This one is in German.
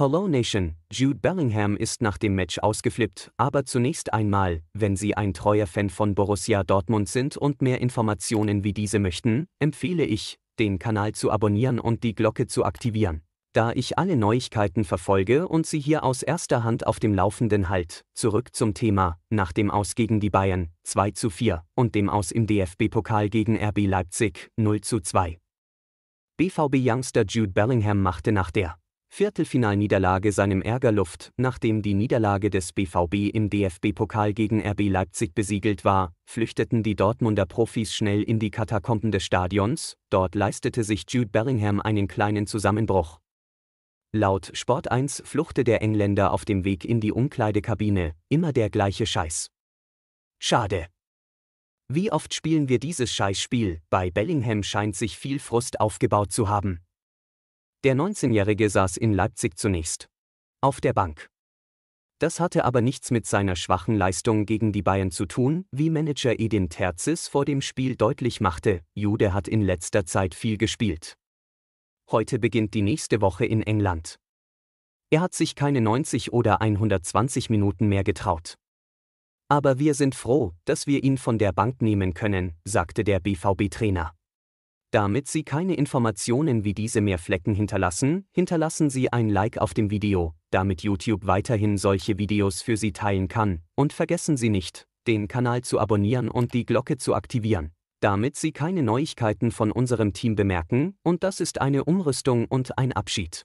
Hello Nation, Jude Bellingham ist nach dem Match ausgeflippt, aber zunächst einmal, wenn Sie ein treuer Fan von Borussia Dortmund sind und mehr Informationen wie diese möchten, empfehle ich, den Kanal zu abonnieren und die Glocke zu aktivieren. Da ich alle Neuigkeiten verfolge und Sie hier aus erster Hand auf dem Laufenden halt, zurück zum Thema, nach dem Aus gegen die Bayern, 2 zu 4, und dem Aus im DFB-Pokal gegen RB Leipzig, 0 zu 2. BVB-Youngster Jude Bellingham machte nach der Viertelfinalniederlage seinem Ärger Luft, nachdem die Niederlage des BVB im DFB-Pokal gegen RB Leipzig besiegelt war, flüchteten die Dortmunder Profis schnell in die Katakomben des Stadions, dort leistete sich Jude Bellingham einen kleinen Zusammenbruch. Laut Sport 1 fluchte der Engländer auf dem Weg in die Umkleidekabine, immer der gleiche Scheiß. Schade. Wie oft spielen wir dieses Scheißspiel, bei Bellingham scheint sich viel Frust aufgebaut zu haben. Der 19-Jährige saß in Leipzig zunächst. Auf der Bank. Das hatte aber nichts mit seiner schwachen Leistung gegen die Bayern zu tun, wie Manager Edin Terzis vor dem Spiel deutlich machte, Jude hat in letzter Zeit viel gespielt. Heute beginnt die nächste Woche in England. Er hat sich keine 90 oder 120 Minuten mehr getraut. Aber wir sind froh, dass wir ihn von der Bank nehmen können, sagte der BVB-Trainer. Damit Sie keine Informationen wie diese mehr Flecken hinterlassen, hinterlassen Sie ein Like auf dem Video, damit YouTube weiterhin solche Videos für Sie teilen kann, und vergessen Sie nicht, den Kanal zu abonnieren und die Glocke zu aktivieren, damit Sie keine Neuigkeiten von unserem Team bemerken, und das ist eine Umrüstung und ein Abschied.